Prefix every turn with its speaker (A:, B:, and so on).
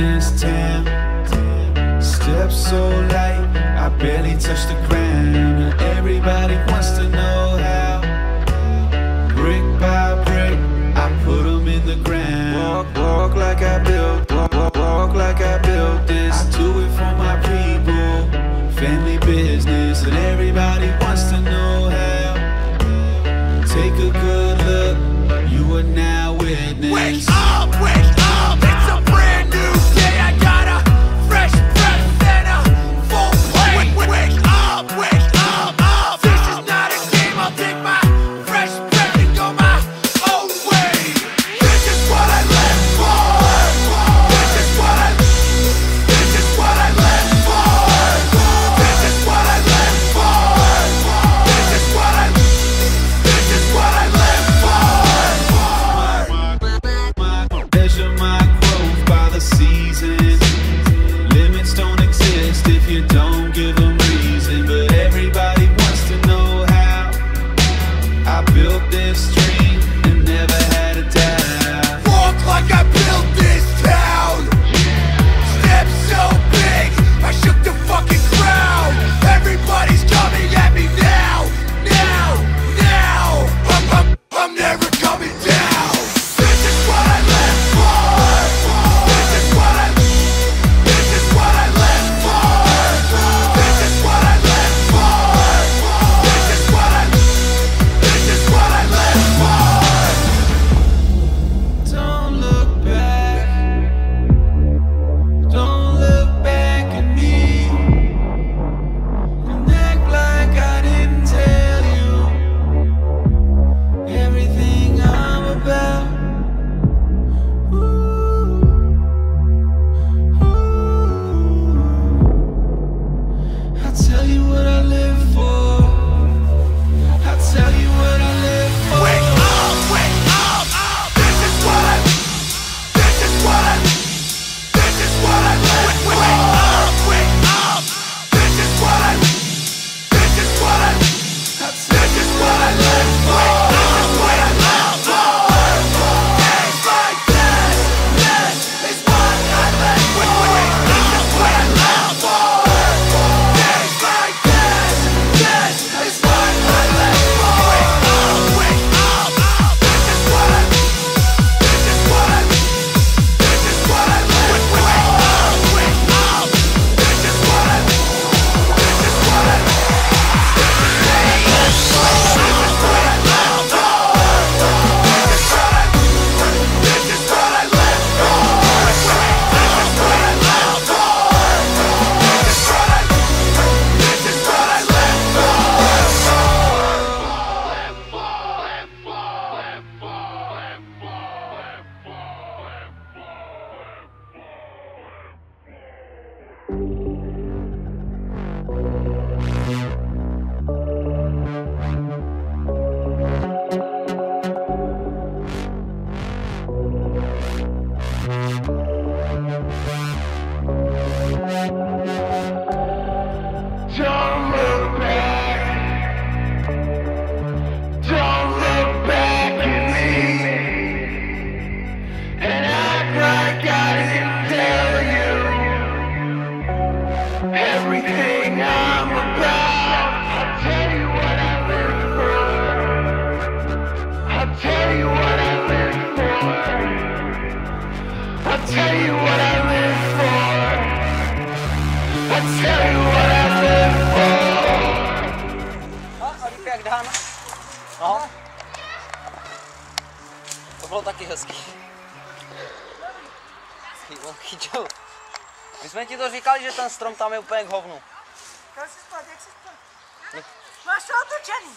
A: this town steps so light, I barely touch the ground. Everybody wants to know Everything I'm about, I'll tell you what I live for. I'll tell you what I live for.
B: I'll tell you what I live for. I'll tell you what I live for.
C: Taky hezký. Velký joke. My jsme ti to říkali, že ten strom tam je úplně k hovnu.
D: Jak jsi spad, jak jsi spad? Máš to otočený.